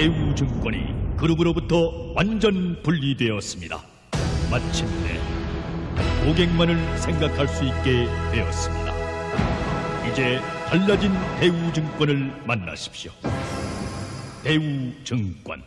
대우증권이 그룹으로부터 완전 분리되었습니다. 마침내 고객만을 생각할 수 있게 되었습니다. 이제 달라진 대우증권을 만나십시오. 대우증권